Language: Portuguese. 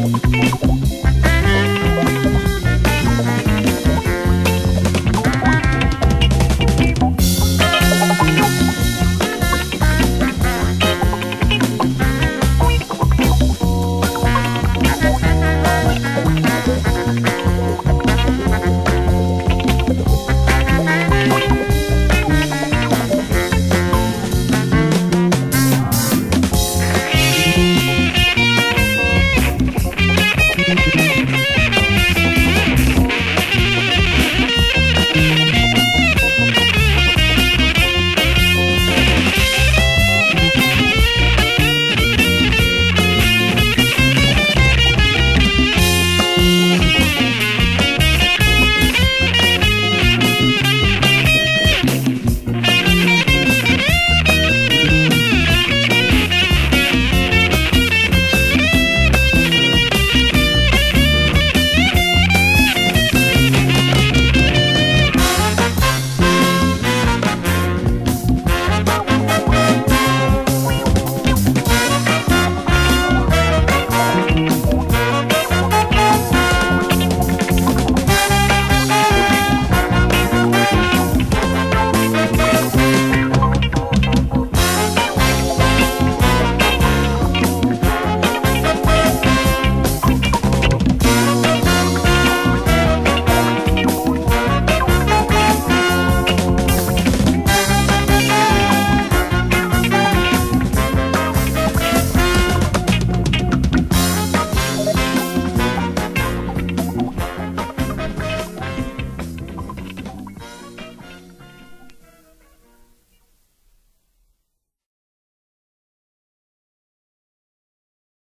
Música